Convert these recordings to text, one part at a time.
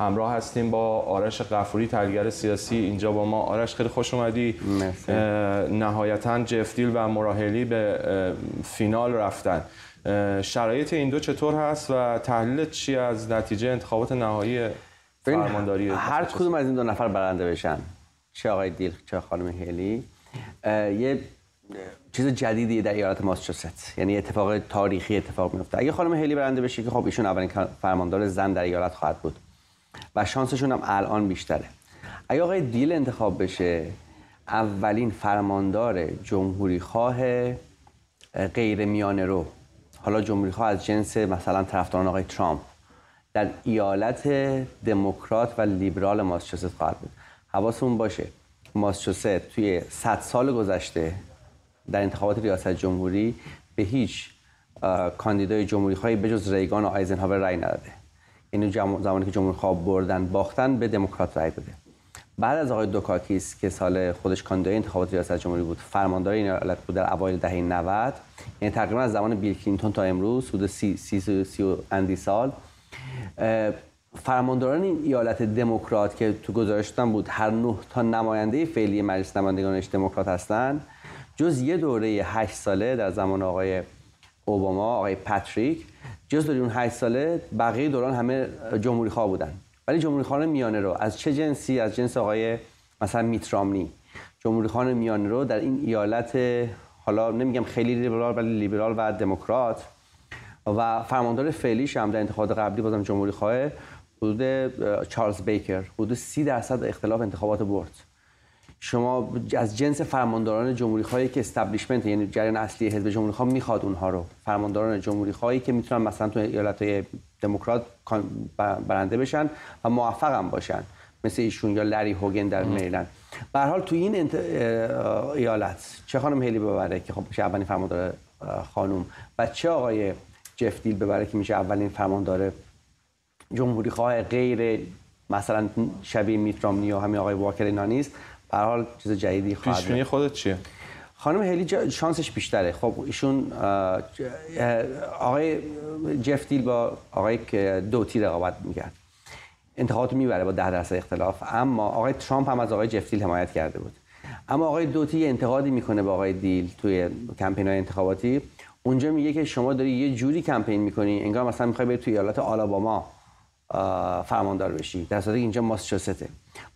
همراه هستیم با آرش قفوری تحلیلگر سیاسی. اینجا با ما. آرش خیلی خوش اومدی. نهایتا جفتیل و مراهلی به فینال رفتن. شرایط این دو چطور هست و تحلیل چی از نتیجه انتخابات نهایی فرمانداری هر کدوم از این دو نفر برنده بشن. چه آقای دیل چه خانم هلی یه چیز جدیدی در ایالت ماساچوست. یعنی اتفاق تاریخی اتفاق میفته اگه خانم هلی برنده بشه که خب ایشون اولین فرماندار زن در ایالت خواهد بود. و شانسشون هم الان بیشتره. اگه آقای دیل انتخاب بشه اولین فرماندار جمهوری خواه غیر میانه رو. حالا جمهوری خواه از جنس مثلا طرفداران آقای ترامپ. در ایالت دموکرات و لیبرال ماساچوست خواهد بود حواسمون باشه ماساچوست توی 100 سال گذشته در انتخابات ریاست جمهوری به هیچ کاندیدای جمهوری خواهی بجز ریگان و آیزنهاور رای نداده. اینو زمانی که جمهوری خواه بردن باختن به دموکرات رای بده. بعد از آقای دوکاکیس که سال خودش کاندیدای انتخابات ریاست جمهوری بود. فرماندار این ایالت بود در اوایل دهه 90 یعنی تقریبا از زمان بیل کلینتون تا امروز حدود سی, سی, سی و اندی سال. فرمانداران این ایالت دموکرات که تو گزارشتان بود هر نه تا نماینده فعلی مجلس نمایندگانش دموکرات هستن جز یه دوره 8 ساله در زمان آقای اوباما آقای پاتریک جز اون 8 ساله بقیه دوران همه جمهوری خواه بودن. ولی جمهوری خانه میانه رو از چه جنسی؟ از جنس آقای مثلا میترامنی جمهوری خانه میانه رو در این ایالت حالا نمیگم خیلی لیبرال ولی لیبرال و دموکرات و فرماندار فعلیش هم در انتخابات قبلی بازم جمهوری خواه حدود چارلز بیکر حدود 30 درصد اختلاف انتخابات برد. شما از جنس فرمانداران جمهوری خواهی که استبلیشمنت یعنی جریان اصلی حزب جمهوری خواه می‌خواد اونها رو. فرمانداران جمهوری خواهی که می‌تونن مثلا تو ایالت های دموکرات برنده بشن و موفق هم باشن. مثل ایشون یا لری هوگن در میلند به حال تو این انت... ایالت چه خانم هیلی ببره که خب میشه اولین فرماندار خانم و چه آقای جف دیل ببره که میشه اولین فرماندار جمهوری خواه غیر مثلا شبیه میترامنی یا همین آقای واکر اینا نیست به حال چیز جدیدی خواهد پیشبینی خودت چیه؟ خانم هلی شانسش بیشتره. خب ایشون آقای جف دیل با آقای دوتی رقابت می‌کرد. انتخابات می‌بره با ده درصد اختلاف. اما آقای ترامپ هم از آقای جف دیل حمایت کرده بود. اما آقای دوتی انتقادی می‌کنه به آقای دیل توی کمپین های انتخاباتی. اونجا میگه که شما داری یه جوری کمپین می‌کنی انگار مثلا می‌خوای بری توی ایالت آلاباما فرماندار بشی. در صورتی اینجا ماساچوسته.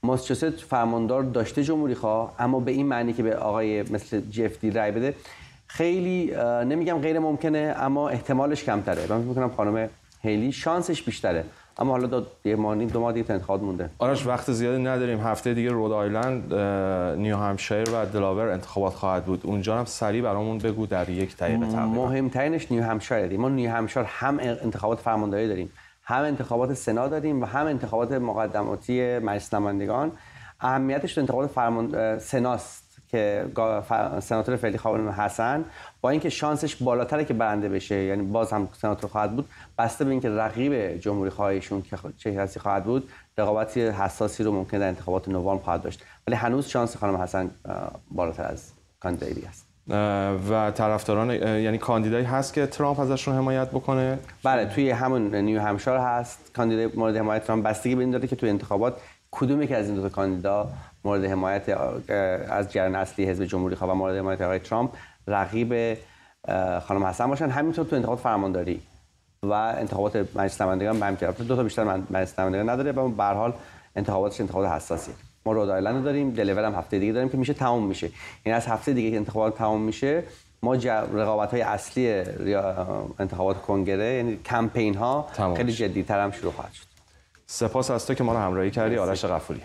ماساچوست فرماندار داشته جمهوری خواه اما به این معنی که به آقای مثل جف دی رای بده خیلی نمیگم غیر ممکنه اما احتمالش کمتره. من فکر می‌کنم خانم هیلی شانسش بیشتره. اما حالا دو یه ماه دو ماه دیگه انتخابات مونده. آرش وقت زیادی نداریم. هفته دیگه رود آیلند نیو همشایر و دلاور انتخابات خواهد بود. اونجا هم سریع برامون بگو در یک دقیقه تقریبا. مهمترینش نیو همشایر ما نیو همشایر هم انتخابات فرمانداری داریم. هم انتخابات سنا داریم و هم انتخابات مقدماتی مجلس نمایندگان. اهمیتش تو انتخابات فرمان سناست که سناتور فعلی خانم حسن. با اینکه شانسش بالاتره که برنده بشه یعنی باز هم سناتور خواهد بود بسته به اینکه رقیب جمهوری خواهیشون که چه کسی خواهد بود رقابتی حساسی رو ممکن در انتخابات نوامبر خواهد داشت. ولی هنوز شانس خانم حسن بالاتر از کاندیدای است. و طرفداران یعنی کاندیدایی هست که ترامپ ازشون حمایت بکنه. بله توی همون نیو همشار هست. کاندیدای مورد حمایت ترامپ بستگی به این داره که توی انتخابات کدوم که از این دو تا کاندیدا مورد حمایت از جریان اصلی حزب جمهوری خواه و مورد حمایت آقای ترامپ رقیب خانم حسن باشن. همینطور تو انتخابات فرمانداری و انتخابات مجلس نمایندگان به همین دو تا بیشتر مجلس نمایندگان نداره و به هر حال انتخاباتش انتخابات حساسیه. ما رود آیلند داریم دلیور هم هفته دیگه داریم که میشه تموم میشه. یعنی از هفته دیگه که انتخابات تموم میشه ما رقابت های اصلی انتخابات کنگره یعنی کمپین ها خیلی جدی تر هم شروع خواهد شد. سپاس از تو که ما رو همراهی کردی آرش غفوری.